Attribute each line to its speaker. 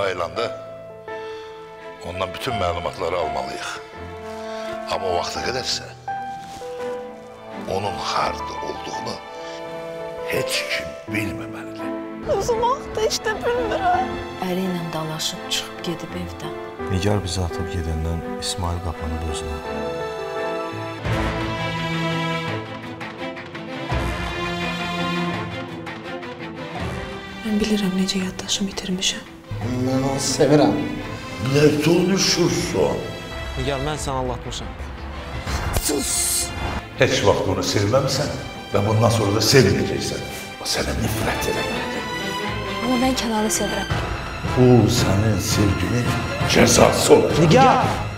Speaker 1: ayılanda ondan bütün məlumatları almalıyıq. Amma o vaxta qədərsə onun harda olduğunu heç kim bilməməlidir.
Speaker 2: Özüm axı işte bilmirəm.
Speaker 3: Əri ilə dalaşıb çıxıb gedib evdən.
Speaker 4: Nigar bizi atıb gedəndən İsmail qapanıb özünə.
Speaker 2: Mən bilirəm necə yaddaşımı itirmişəm.
Speaker 5: Mən onu sevirəm.
Speaker 1: Nə danışırsan?
Speaker 6: Nigar, mən səni anlatmışam.
Speaker 1: Heç vaxt onu sevməmisən və bundan sonra da sevməyəcəksən. O sənə nifrət eləməlidir.
Speaker 2: Amma mən Kənanı sevirəm.
Speaker 1: Bu sənin sevginin cəzası olacaq.
Speaker 6: Nigar!